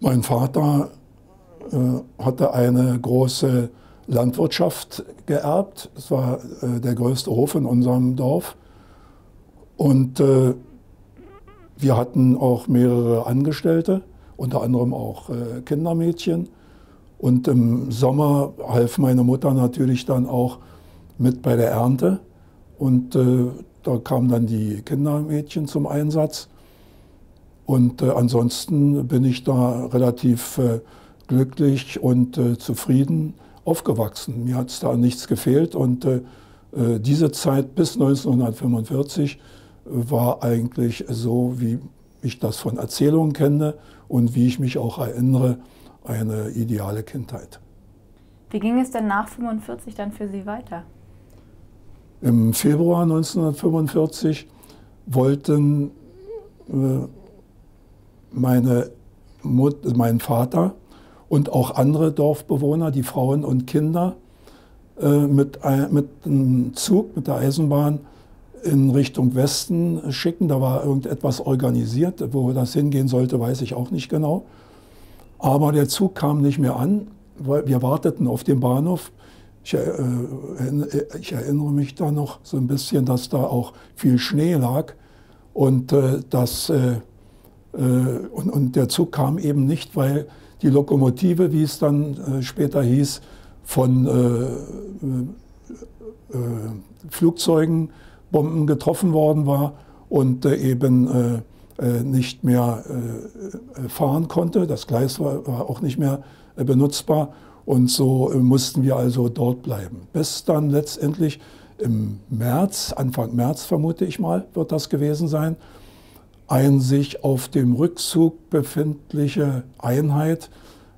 Mein Vater äh, hatte eine große Landwirtschaft geerbt. Es war äh, der größte Hof in unserem Dorf. Und äh, wir hatten auch mehrere Angestellte, unter anderem auch äh, Kindermädchen. Und im Sommer half meine Mutter natürlich dann auch mit bei der Ernte. Und äh, da kamen dann die Kindermädchen zum Einsatz. Und äh, ansonsten bin ich da relativ äh, glücklich und äh, zufrieden aufgewachsen. Mir hat es da nichts gefehlt. Und äh, äh, diese Zeit bis 1945 war eigentlich so, wie ich das von Erzählungen kenne und wie ich mich auch erinnere, eine ideale Kindheit. Wie ging es denn nach 1945 dann für Sie weiter? Im Februar 1945 wollten äh, meine Mut, mein Vater und auch andere Dorfbewohner, die Frauen und Kinder, äh, mit, mit einem Zug, mit der Eisenbahn in Richtung Westen schicken. Da war irgendetwas organisiert. Wo das hingehen sollte, weiß ich auch nicht genau. Aber der Zug kam nicht mehr an. weil Wir warteten auf den Bahnhof. Ich, äh, ich, erinnere mich da noch so ein bisschen, dass da auch viel Schnee lag und, äh, das, äh, äh, und, und, der Zug kam eben nicht, weil die Lokomotive, wie es dann äh, später hieß, von äh, Flugzeugen Bomben getroffen worden war und äh, eben äh, äh nicht mehr äh, äh, fahren konnte. Das Gleis war auch nicht mehr benutzbar und so mussten wir also dort bleiben. Bis dann letztendlich im März, Anfang März vermute ich mal, wird das gewesen sein, ein sich auf dem Rückzug befindliche Einheit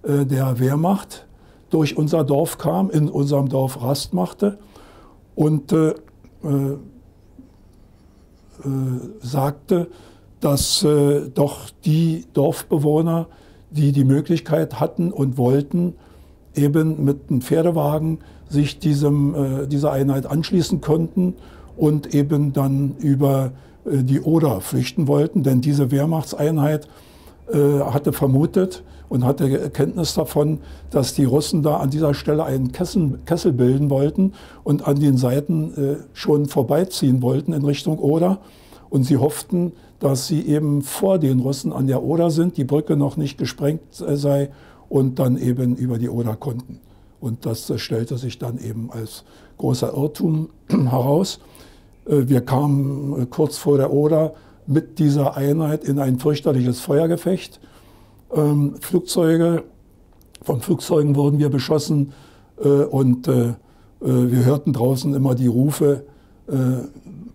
der Wehrmacht durch unser Dorf kam, in unserem Dorf Rast machte und äh, äh, sagte, dass äh, doch die Dorfbewohner, die die Möglichkeit hatten und wollten, eben mit einem Pferdewagen sich diesem, äh, dieser Einheit anschließen konnten und eben dann über die Oder flüchten wollten. Denn diese Wehrmachtseinheit hatte vermutet, und hatte Kenntnis davon, dass die Russen da an dieser Stelle einen Kessel, Kessel bilden wollten und an den Seiten äh, schon vorbeiziehen wollten in Richtung Oder. Und sie hofften, dass sie eben vor den Russen an der Oder sind, die Brücke noch nicht gesprengt äh, sei und dann eben über die Oder konnten. Und das äh, stellte sich dann eben als großer Irrtum heraus. Äh, wir kamen äh, kurz vor der Oder mit dieser Einheit in ein fürchterliches Feuergefecht ähm, Flugzeuge. Von Flugzeugen wurden wir beschossen äh, und wir hörten draußen immer die Rufe,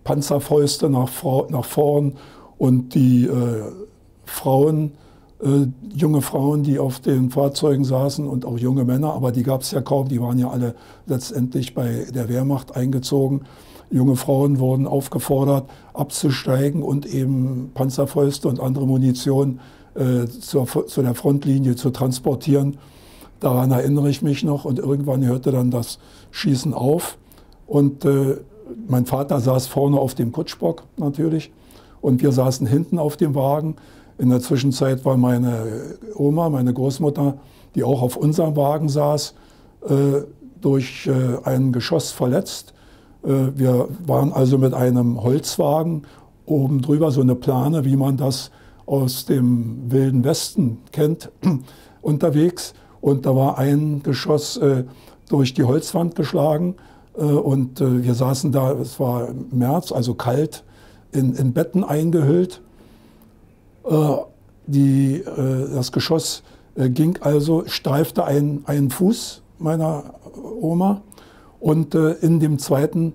Panzerfäuste nach, nach vorn und die Frauen, äh, junge Frauen, die auf den Fahrzeugen saßen und auch junge Männer, aber die gab es ja kaum, die waren ja alle letztendlich bei der Wehrmacht eingezogen. Junge Frauen wurden aufgefordert, abzusteigen und eben Panzerfäuste und andere Munition äh, zur, zu der Frontlinie zu transportieren. Daran erinnere ich mich noch und irgendwann hörte dann das Schießen auf und äh, mein Vater saß vorne auf dem Kutschbock natürlich und wir saßen hinten auf dem Wagen. In der Zwischenzeit war meine Oma, meine Großmutter, die auch auf unserem Wagen saß, äh, durch äh, ein Geschoss verletzt. Äh, wir waren also mit einem Holzwagen oben drüber, so eine Plane, wie man das aus dem Wilden Westen kennt, unterwegs. Und da war ein Geschoss durch die Holzwand geschlagen. Und wir saßen da, es war März, also kalt, in, in Betten eingehüllt. Äh, die, äh, das Geschoss äh, ging also, streifte einen, einen Fuß meiner Oma. Und in dem zweiten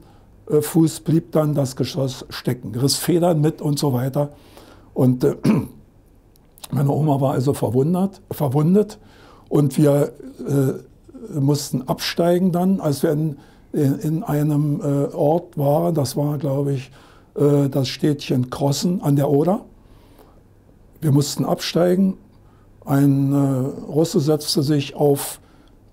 Fuß blieb dann das Geschoss stecken, riss Federn mit und so weiter. Und meine Oma war also verwundert, verwundet und wir äh, mussten absteigen dann, als wir in, in einem äh, Ort waren. Das war, glaube ich, äh, das Städtchen Krossen an der Oder. Wir mussten absteigen. Ein äh, Russe setzte sich auf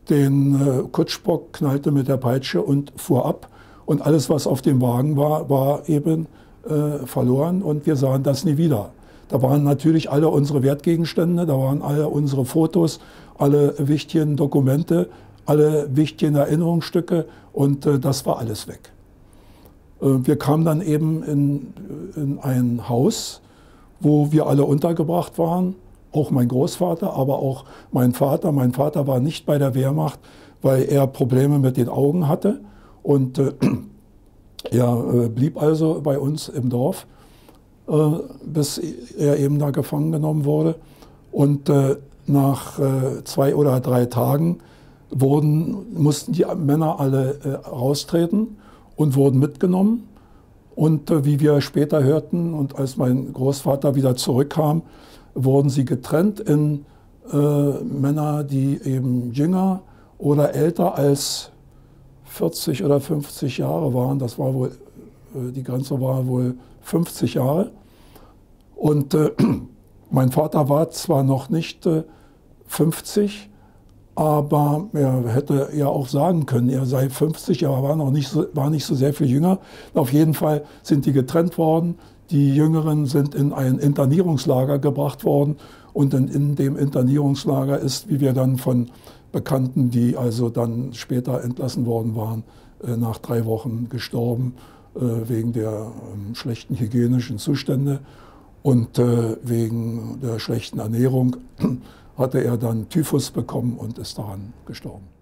den äh, Kutschbock, knallte mit der Peitsche und fuhr ab. Und alles, was auf dem Wagen war, war eben äh, verloren und wir sahen das nie wieder. Da waren natürlich alle unsere Wertgegenstände, da waren alle unsere Fotos, alle wichtigen Dokumente, alle wichtigen Erinnerungsstücke und äh, das war alles weg. Äh, wir kamen dann eben in, in ein Haus, wo wir alle untergebracht waren, auch mein Großvater, aber auch mein Vater. Mein Vater war nicht bei der Wehrmacht, weil er Probleme mit den Augen hatte und äh, er äh, blieb also bei uns im Dorf, äh, bis er eben da gefangen genommen wurde. Und äh, nach äh, zwei oder drei Tagen wurden, mussten die Männer alle raustreten und wurden mitgenommen. Und äh, wie wir später hörten und als mein Großvater wieder zurückkam, wurden sie getrennt in äh, Männer, die eben jünger oder älter als 40 oder 50 Jahre waren. Das war wohl, äh, die Grenze war wohl 50 Jahre. Und äh, mein Vater war zwar noch nicht 50, aber er hätte ja auch sagen können, er sei 50, aber war noch nicht so, war nicht so sehr viel jünger. Auf jeden Fall sind die getrennt worden. Die Jüngeren sind in ein Internierungslager gebracht worden und in, in dem Internierungslager ist, wie wir dann von Bekannten, die also dann später entlassen worden waren, äh, nach drei Wochen gestorben äh, wegen der ähm, schlechten hygienischen Zustände und äh, wegen der schlechten Ernährung hatte er dann Typhus bekommen und ist daran gestorben.